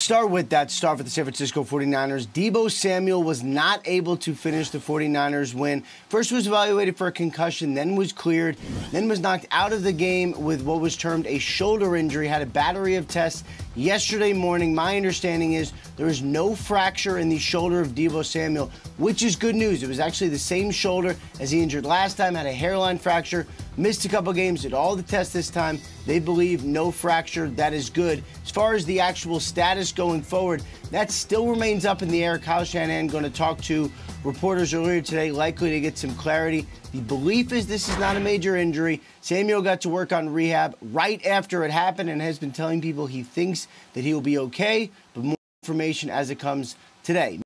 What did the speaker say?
Start with that start for the San Francisco 49ers. Deebo Samuel was not able to finish the 49ers win. First was evaluated for a concussion, then was cleared, then was knocked out of the game with what was termed a shoulder injury, had a battery of tests yesterday morning. My understanding is there is no fracture in the shoulder of Deebo Samuel, which is good news. It was actually the same shoulder as he injured last time, had a hairline fracture, missed a couple games, did all the tests this time. They believe no fracture. That is good. As far as the actual status going forward, that still remains up in the air. Kyle Shanahan going to talk to reporters earlier today, likely to get some clarity. The belief is this is not a major injury. Samuel got to work on rehab right after it happened and has been telling people he thinks that he will be okay, but more information as it comes today.